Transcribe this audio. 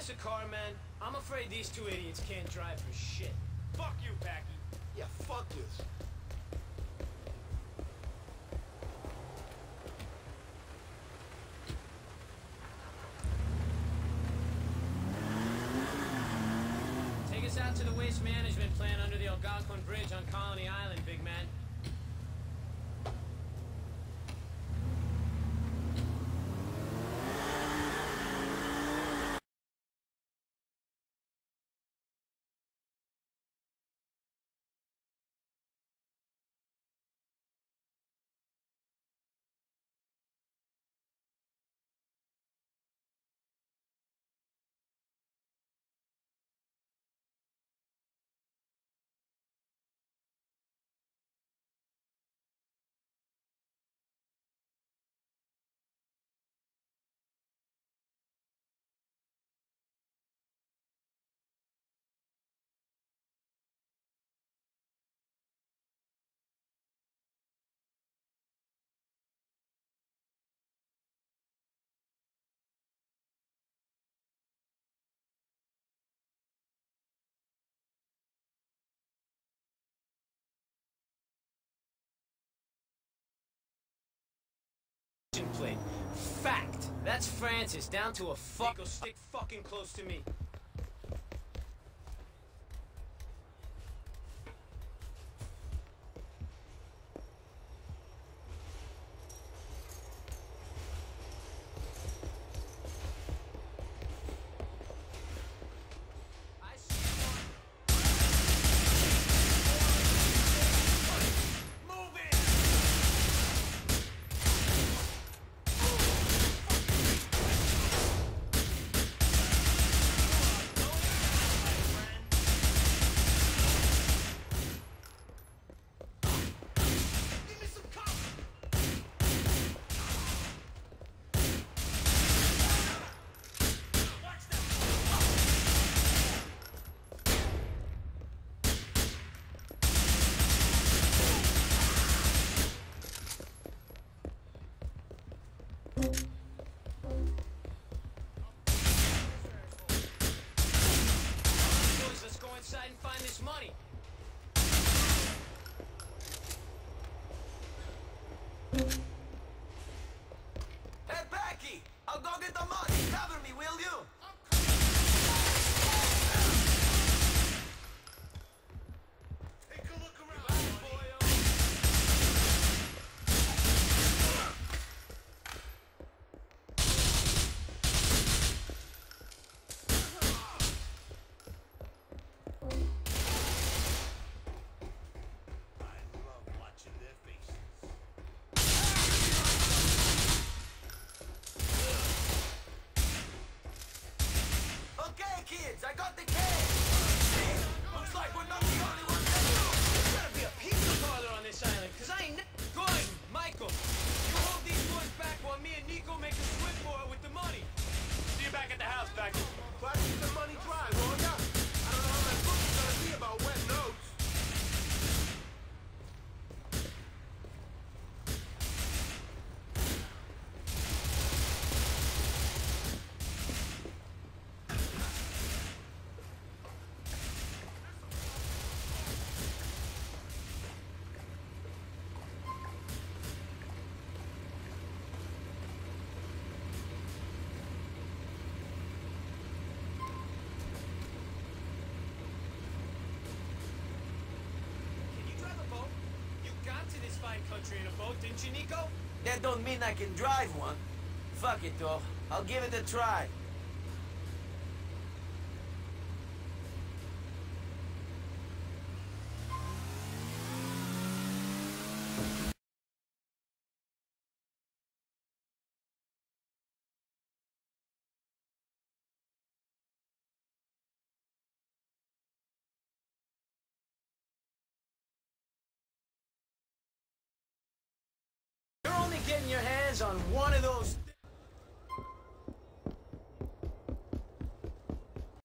us a car, man. I'm afraid these two idiots can't drive for shit. Fuck you, Packie. Yeah, fuck this. Take us out to the waste management plant under the Algonquin Bridge on Colony Island, plate. Fact. That's Francis, down to a fuck. Stick fucking close to me. I got the cash. Looks like we're not the only ones that There's gotta be a pizza parlor on this island, cause I ain't Michael. You hold these boys back while me and Nico make a swim for it with the money. See you back at the house, Packie. Try to the money fine country in a boat, didn't you, Nico? That don't mean I can drive one. Fuck it, though. I'll give it a try. on one of those...